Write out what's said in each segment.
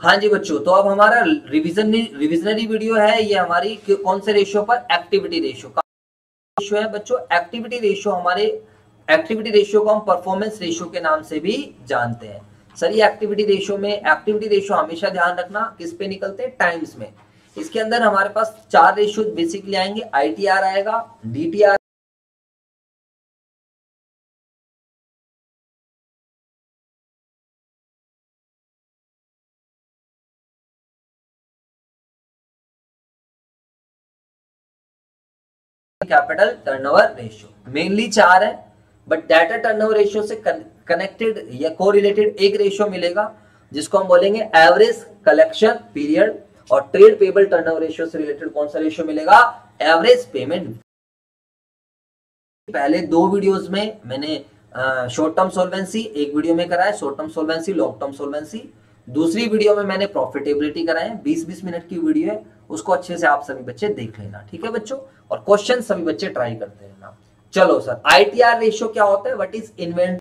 हाँ जी बच्चों तो अब हमारा रिविजन रिविजनरी वीडियो है, ये हमारी कौन से रेशियो पर एक्टिविटी रेशियो का रेशियो है बच्चों? एक्टिविटी रेशियो हमारे एक्टिविटी रेशियो को हम परफॉर्मेंस रेशियो के नाम से भी जानते हैं। सर, ये एक्टिविटी रेशियो में एक्टिविटी रेशियो हमेशा ध्यान रखना, किस पे निकलते हैं? टाइम्स में। इसके अंदर हमारे पास चार रेशियो बेसिकली आएँगे आईटीआर आएगा DTR capital turnover ratio mainly चार है बट डाटा टर्नओवर रेशियो से कनेक्टेड या कोरिलेटेड एक रेशियो मिलेगा, जिसको हम बोलेंगे एवरेज कलेक्शन पीरियड और ट्रेड पेबल टर्नओवर रेशियो से रिलेटेड कौन सा रेशियो मिलेगा? एवरेज पेमेंट पहले दो वीडियोस में मैंने शॉर्ट टर्म सोलवेंसी एक वीडियो में कराया short term solvency long term solvency दूसरी वीडियो में मैंने प्रॉफिटेबिलिटी कराए 20-20 मिनट की वीडियो है, उसको अच्छे से आप सभी बच्चे देख लेना, ठीक है बच्चों? और क्वेश्चन सभी बच्चे ट्राई करते रहना चलो सर आईटीआर रेशियो क्या होता है? व्हाट इज़ इन्वेंट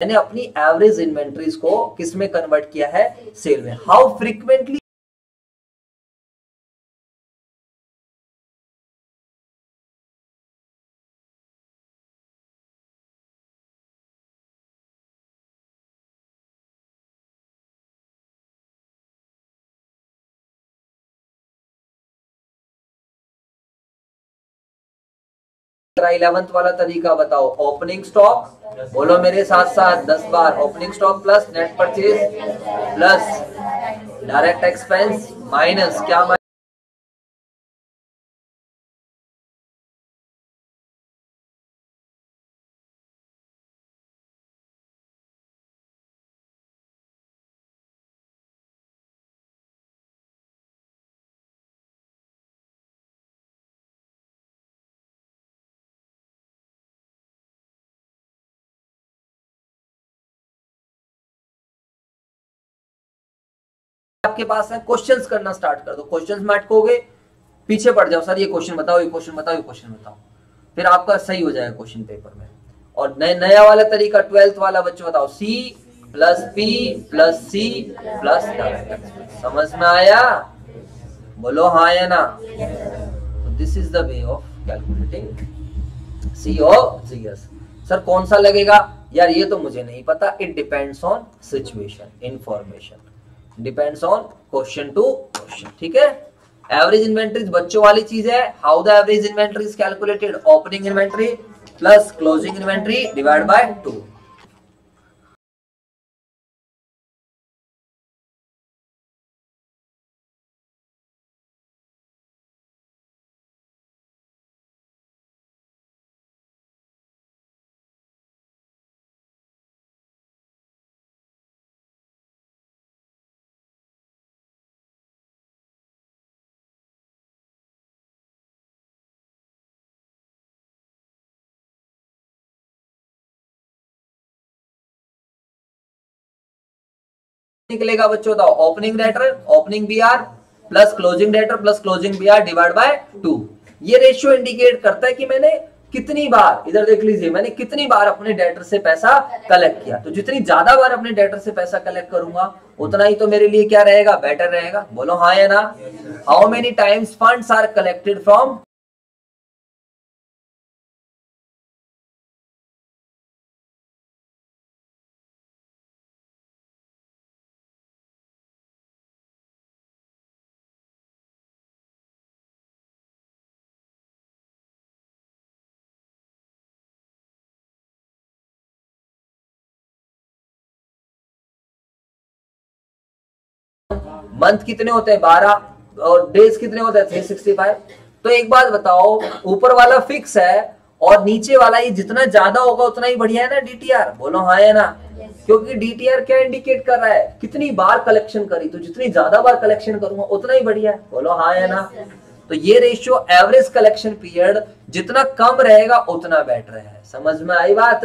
मैंने अपनी एवरेज इन्वेंट्रीज को किसमें कन्वर्ट किया है? सेल में। हाउ फ्रीक्वेंटली इलेवंथ वाला तरीका बताओ। ओपनिंग स्टॉक बोलो मेरे साथ साथ दस बार। Opening stock plus net purchase plus direct expense minus क्या आपके पास है क्वेश्चंस करना स्टार्ट कर दो। क्वेश्चंस में अटकोगे पीछे पड़ जाओ, सर, ये क्वेश्चन बताओ, ये क्वेश्चन बताओ, ये क्वेश्चन बताओ। फिर आपका सही हो जाएगा क्वेश्चन पेपर में। और नए नया वाला तरीका ट्वेल्थ वाला बच्चों बताओ। C plus P plus C plus समझ में आया? बोलो हाँ या ना? This is the way of calculating C O C S sir, कौन सा लगेगा? यार, ये तो मुझे नहीं पता। It depends on situation information depends on question to question ठीक है? एवरेज इन्वेंट्रीज बच्चों वाली चीज़ है। How the average inventories calculated opening inventory plus closing inventory divide by two निकलेगा बच्चों बताओ opening debtor opening B R plus closing debtor plus closing B R divide by two ये रेशियो इंडिकेट करता है कि मैंने कितनी बार, इधर देख लीजिए, मैंने कितनी बार अपने डेटर से पैसा कलेक्ट किया। तो जितनी ज़्यादा बार अपने डेटर से पैसा कलेक्ट करूँगा, उतना ही तो मेरे लिए क्या रहेगा? बेटर रहेगा। बोलो हाँ या ना? How many times funds are collected from month कितने होते हैं? बारह और डेज़ कितने होते हैं? थ्री सिक्सटी फाइव तो एक बात बताओ ऊपर वाला फिक्स है और नीचे वाला ये जितना ज़्यादा होगा उतना ही बढ़िया है ना डीटीआर बोलो हाँ है ना? क्योंकि डीटीआर क्या इंडिकेट कर रहा है? कितनी बार कलेक्शन करी तो जितनी ज़्यादा बार कलेक्शन करूँगा उतना ही बढ़िया है। बोलो हाँ है ना? तो ये रेशियो एवरेज कलेक्शन पीरियड जितना कम रहेगा उतना बेटर है। समझ में आई बात?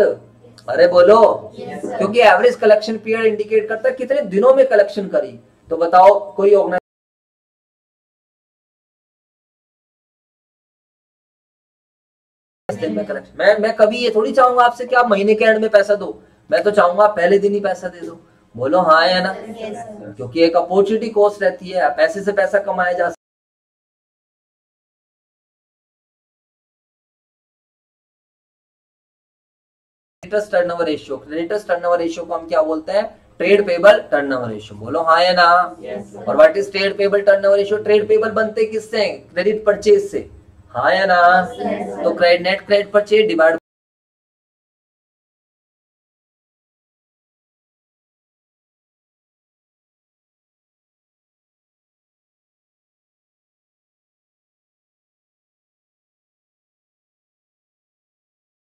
अरे बोलो। क्योंकि एवरेज कलेक्शन पीरियड इंडिकेट करता है कितने दिनों में कलेक्शन करी। तो बताओ कोई ऑर्गेनाइज मैं मैं कभी ये थोड़ी चाहूँगा आपसे कि आप महीने के एंड में पैसा दो। मैं तो चाहूँगा पहले दिन ही पैसा दे दो। बोलो हाँ या ना? Yes, क्योंकि एक अपॉर्चुनिटी कॉस्ट रहती है। पैसे से पैसा कमाया जा creditors turnover ratio creditors turnover ratio को हम क्या बोलते हैं? ट्रेड पेबल टर्नओवर रेशियो बोलो हाँ या ना? Yes, और what is trade payable turnover ratio trade payable बनते किससे? क्रेडिट परचेज से। हाँ या ना? Yes, तो credit net credit purchase divide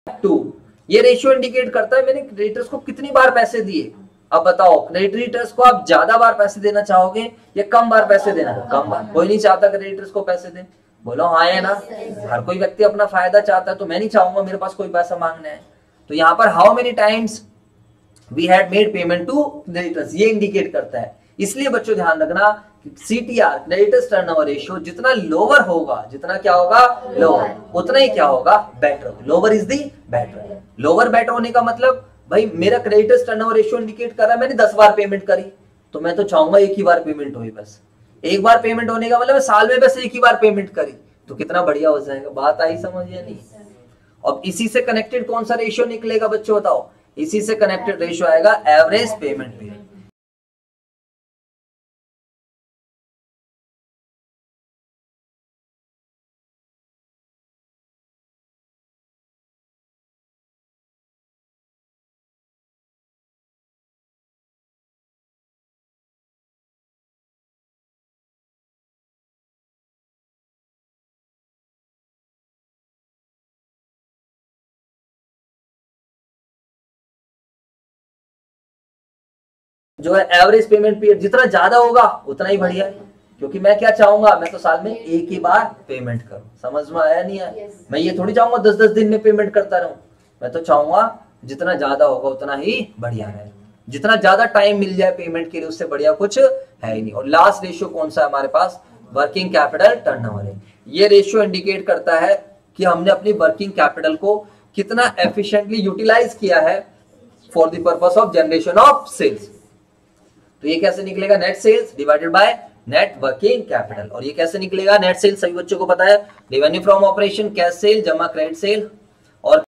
two ये रेशियो इंडिकेट करता है मैंने क्रेडिटर्स को कितनी बार पैसे दिए। अब बताओ क्रेडिटर्स को आप ज़्यादा बार पैसे देना चाहोगे या कम बार पैसे देना कम बार। कोई नहीं चाहता क्रेडिटर्स को पैसे दे। बोलो हाँ है ना? हर कोई व्यक्ति अपना फ़ायदा चाहता है तो मैं नहीं चाहूँगा, मेरे पास कोई पैसा मांगना है। तो यहाँ पर how many times we had made payment to creditors ये इंडिकेट करता है। इसलिए बच्चों, ध्यान रखना सीटीआर क्रेडिटर्स टर्नओवर रेशियो जितना लोअर होगा, जितना क्या होगा? लोअर उतना ही क्या होगा? Better lower is the better lower better होने का मतलब भाई, मेरा क्रेडिटर्स टर्नओवर रेशियो इंडिकेट कर मैंने दस बार पेमेंट करी तो मैं तो चाहूँगा एक ही बार पेमेंट हो बस। एक बार पेमेंट होने का मतलब साल में बस एक ही बार पेमेंट करी तो कितना बढ़िया हो जाएगा, बात आई समझ या नहीं? अब इसी से कनेक्टेड कौन सा रेशियो निकलेगा बच्चों, बताओ। इसी से कनेक्टेड रेशियो आएगा एवरेज पेमेंट पीरियड जो है एवरेज पेमेंट पीरियड जितना ज़्यादा होगा उतना ही बढ़िया। है क्योंकि मैं क्या चाहूँगा मैं तो साल में एक ही बार पेमेंट करूँ। समझ में आया नहीं आया मैं ये थोड़ी चाहूँगा दस दस दिन में पेमेंट करता रहूँ। मैं तो चाहूँगा जितना ज़्यादा होगा उतना ही बढ़िया है जितना ज़्यादा टाइम मिल जाए पेमेंट के लिए उससे बढ़िया कुछ है ही नहीं। और लास्ट रेशियो कौन सा है हमारे पास? वर्किंग कैपिटल टर्नओवर है ये रेशियो इंडिकेट करता है कि हमने अपनी वर्किंग कैपिटल को कितना एफिशिएंटली यूटिलाइज किया है for the purpose of generation of sales तो ये कैसे निकलेगा net sales divided by net working capital और ये कैसे निकलेगा? नेट सेल्स सभी बच्चों को पता है। Revenue from operation cash sale जमा क्रेडिट सेल और